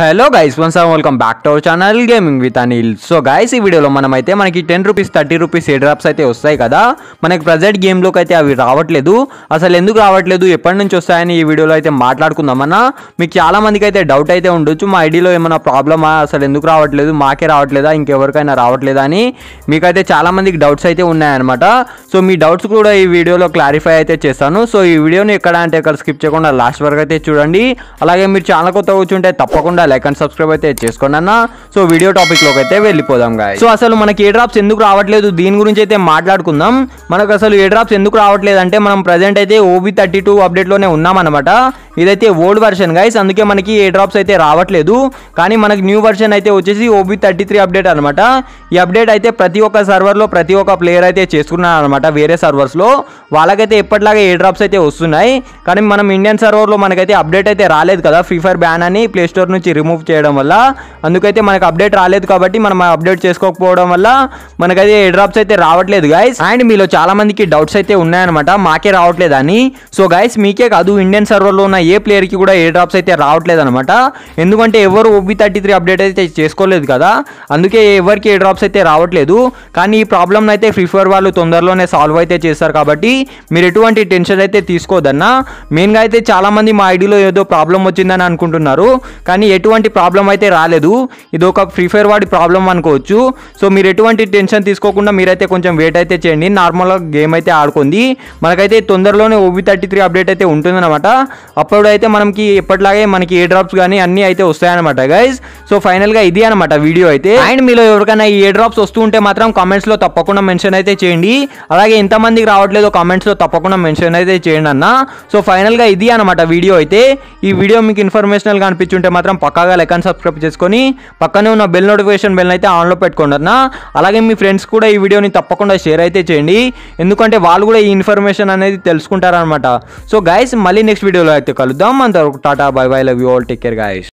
Hello guys once welcome back to our channel gaming with Anil so guys ఈ వీడియోలో మనమైతే మనకి ten rupees thirty rupees ఏ drops అయితే వస్తాయి కదా. మనకి ప్రజెంట్ గేమ్లోకి అయితే అవి రావట్లేదు. అసలు ఎందుకు రావట్లేదు? ఎప్పటి నుంచి వస్తాయని ఈ వీడియోలో అయితే మాట్లాడుకుందామన్నా. మీకు చాలా మందికి అయితే డౌట్ అయితే ఉండొచ్చు. మా ఐడిలో ఏమైనా ప్రాబ్లమా అసలు ఎందుకు రావట్లేదు? మాకే రావట్లేదా? ఇంకెవరికైనా రావట్లేదా అని మీకైతే చాలా మందికి డౌట్స్ అయితే ఉన్నాయన్నమాట. సో మీ డౌట్స్ కూడా ఈ వీడియోలో క్లారిఫై అయితే చేస్తాను. సో ఈ వీడియోని ఎక్కడ అంటే ఎక్కడ స్కిప్ చేయకుండా లాస్ట్ వరకు అయితే చూడండి. అలాగే మీరు చాలా కొత్త కూర్చుంటే తప్ప తప్పకుండా లైక్ అండ్ సబ్స్క్రైబ్ అయితే చేసుకోండి అన్న. సో వీడియో టాపిక్లోకి అయితే వెళ్ళిపోదాం గాయ సో అసలు మనకి ఏ డ్రాప్స్ ఎందుకు రావట్లేదు? దీని గురించి అయితే మాట్లాడుకుందాం. మనకు అసలు ఏ డ్రాప్స్ ఎందుకు రావట్లేదు అంటే మనం ప్రజెంట్ అయితే ఓబీ థర్టీ టూ అప్డేట్లోనే ఉన్నామన్నమాట. ఇదైతే ఓల్డ్ వర్షన్ గైస్ అందుకే మనకి ఏ డ్రాప్స్ అయితే రావట్లేదు. కానీ మనకి న్యూ వర్షన్ అయితే వచ్చేసి ఓబీ థర్టీ త్రీ అప్డేట్ అనమాట ఈ అప్డేట్ అయితే ప్రతి ఒక్క సర్వర్లో ప్రతి ఒక్క ప్లేయర్ అయితే చేసుకున్నారు అనమాట వేరే సర్వర్స్లో వాళ్ళకైతే ఎప్పటిలాగా ఏ డ్రాప్స్ అయితే వస్తున్నాయి. కానీ మనం ఇండియన్ సర్వర్లో మనకైతే అప్డేట్ అయితే రాలేదు కదా. ఫ్రీ ఫైర్ బ్యాన్ అని ప్లే స్టోర్ నుంచి రిమూవ్ చేయడం వల్ల అందుకైతే మనకు అప్డేట్ రాలేదు కాబట్టి మనం అప్డేట్ చేసుకోకపోవడం వల్ల మనకైతే ఏ డ్రాప్స్ అయితే రావట్లేదు గైస్ అండ్ మీలో చాలా మందికి డౌట్స్ అయితే ఉన్నాయన్నమాట. మాకే రావట్లేదు అని. సో గైస్ మీకే కాదు ఇండియన్ సర్వర్లో ఉన్న ఏ ప్లేయర్కి కూడా ఏ డ్రాప్స్ అయితే రావట్లేదు అనమాట ఎందుకంటే ఎవరు ఓబీ థర్టీ త్రీ అప్డేట్ అయితే చేసుకోలేదు కదా. అందుకే ఎవరికి ఏ డ్రాప్స్ అయితే రావట్లేదు. కానీ ఈ ప్రాబ్లమ్ అయితే ఫ్రీ ఫైర్ వాళ్ళు తొందరలోనే సాల్వ్ అయితే చేస్తారు కాబట్టి మీరు ఎటువంటి టెన్షన్ అయితే తీసుకోవద్దన్నా మెయిన్గా అయితే చాలామంది మా ఐడిలో ఏదో ప్రాబ్లం వచ్చిందని అనుకుంటున్నారు. కానీ కానీ ఎటువంటి ప్రాబ్లం అయితే రాలేదు. ఇది ఒక ఫ్రీ ఫైర్ వాడి ప్రాబ్లం అనుకోవచ్చు. సో మీరు ఎటువంటి టెన్షన్ తీసుకోకుండా మీరైతే కొంచెం వెయిట్ అయితే చేయండి. నార్మల్గా గేమ్ అయితే ఆడుకుంది మనకైతే తొందరలోనే ఓబీ థర్టీ త్రీ అప్డేట్ అయితే ఉంటుందన్నమాట. అప్పుడు అయితే మనకి ఎప్పటిలాగే మనకి ఏ డ్రాప్స్ కానీ అన్నీ అయితే వస్తాయన్నమాట గైస్ సో ఫైనల్గా ఇది అనమాట వీడియో అయితే. అండ్ మీలో ఎవరికైనా ఈ ఏ డ్రాప్స్ వస్తూ ఉంటే మాత్రం కామెంట్స్లో తప్పకుండా మెన్షన్ అయితే చేయండి. అలాగే ఎంతమందికి రావట్లేదో కామెంట్స్లో తప్పకుండా మెన్షన్ అయితే చేయండి అన్న. సో ఫైనల్గా ఇది అనమాట వీడియో అయితే. ఈ వీడియో మీకు ఇన్ఫర్మేషనల్గా అనిపించుంటే మాత్రం పక్కాగా లైక్ అండ్ సబ్స్క్రైబ్ చేసుకొని పక్కనే ఉన్న బెల్ నోటిఫికేషన్ బెల్ అయితే ఆన్లో పెట్టుకోండి అన్న అలాగే మీ ఫ్రెండ్స్ కూడా ఈ వీడియోని తప్పకుండా షేర్ అయితే చేయండి. ఎందుకంటే వాళ్ళు కూడా ఈ ఇన్ఫర్మేషన్ అనేది తెలుసుకుంటారనమాట సో గైస్ మళ్ళీ నెక్స్ట్ వీడియోలో అయితే కలుద్దాం. అంతవరకు tata bye bye love you all take care guys